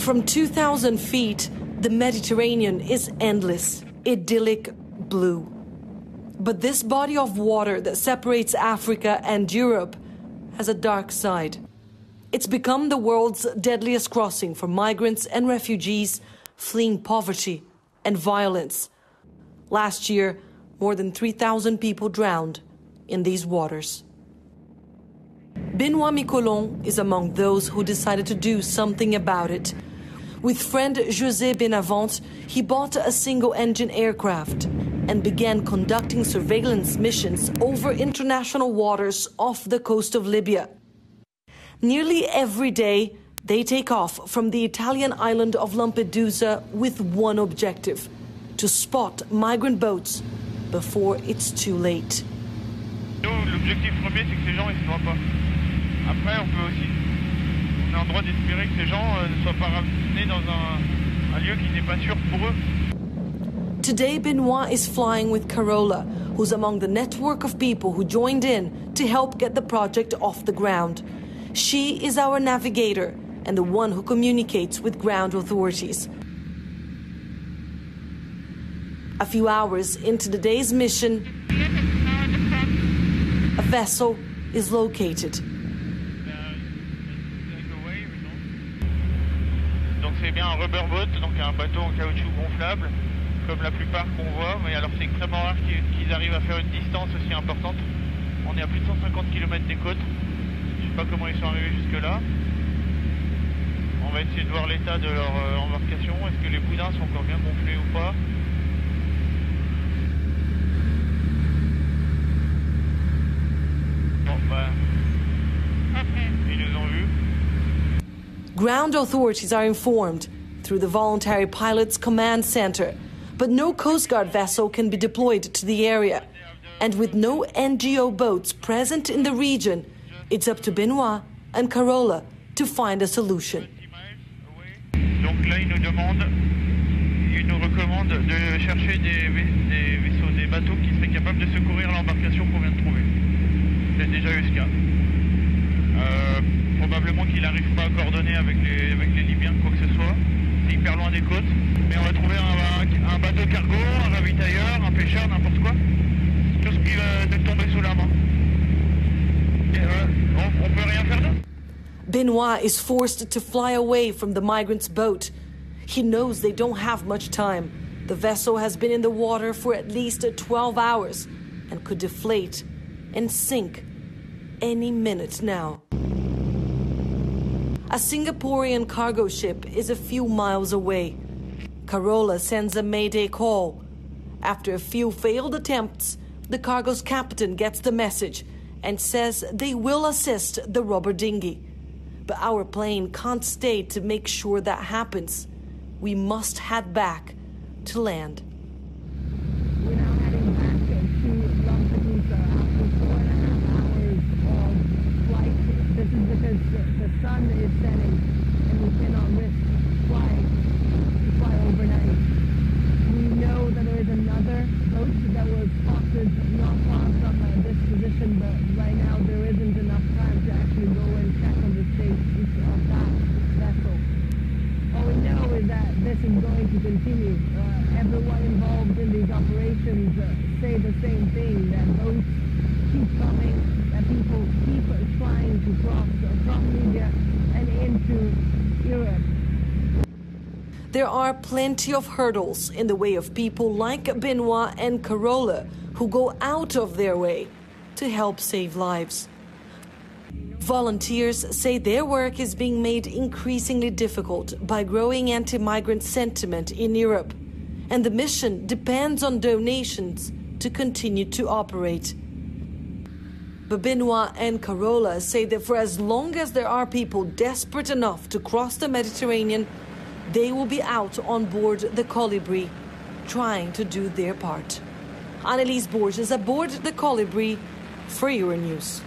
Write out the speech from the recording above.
From 2,000 feet, the Mediterranean is endless, idyllic blue. But this body of water that separates Africa and Europe has a dark side. It's become the world's deadliest crossing for migrants and refugees fleeing poverty and violence. Last year, more than 3,000 people drowned in these waters. Benoit Micolon is among those who decided to do something about it. With friend José Benavente, he bought a single engine aircraft and began conducting surveillance missions over international waters off the coast of Libya. Nearly every day, they take off from the Italian island of Lampedusa with one objective to spot migrant boats before it's too late. L'objectif premier, c'est que ces gens ne se noient pas. Après, on peut aussi. On droit d'espérer que ces gens euh, ne soient pas ramenés dans un, un lieu qui n'est pas sûr pour eux. Today, Benoit is flying with Carola, who's among the network of people who joined in to help get the project off the ground. She is our navigator and the one who communicates with ground authorities. A few hours into the day's mission, a vessel is located. C'est bien un rubber boat, donc un bateau en caoutchouc gonflable, comme la plupart qu'on voit, mais alors c'est extrêmement rare qu'ils arrivent à faire une distance aussi importante. On est à plus de 150 km des côtes. Je sais pas comment ils sont arrivés jusque là. On va essayer de voir l'état de leur euh, embarcation. Est-ce que les boudins sont encore bien gonflés ou pas? Bon, bah. Ground authorities are informed through the Voluntary Pilots Command Center, but no Coast Guard vessel can be deployed to the area. And with no NGO boats present in the region, it's up to Benoit and Carola to find a solution. Probablement qu'il n'arrive pas à coordonner avec les, avec les Libyens, quoi que ce soit. C'est hyper loin des côtes. Mais on va trouver un, un bateau cargo, un ravitailleur, un pêcheur, n'importe quoi. Tout ce qui va nous tomber sous la main. Et, euh, on, on peut rien faire d'autre. Benoit is forced to fly away from the migrants' boat. He knows they don't have much time. The vessel has been in the water for at least 12 hours and could deflate and sink any minute now. A Singaporean cargo ship is a few miles away. Carola sends a mayday call. After a few failed attempts, the cargo's captain gets the message and says they will assist the rubber dinghy. But our plane can't stay to make sure that happens. We must head back to land. We're now heading back to Lampedusa after four and a half hours of flight. This is because the, the sun is setting and we cannot risk flying to fly overnight. We know that there is another boat that was spotted not far from uh, this position, but right now there isn't enough time to actually go and check on the status of that vessel. All we know is that this is going to continue. Uh, everyone involved in these operations say the same thing, that boats keep coming, that people keep trying to cross from Libya and into Europe. There are plenty of hurdles in the way of people like Benoit and Carola who go out of their way to help save lives. Volunteers say their work is being made increasingly difficult by growing anti migrant sentiment in Europe, and the mission depends on donations to continue to operate. But and Carola say that for as long as there are people desperate enough to cross the Mediterranean, they will be out on board the Colibri, trying to do their part. Annelise Borges aboard the Colibri for Euronews.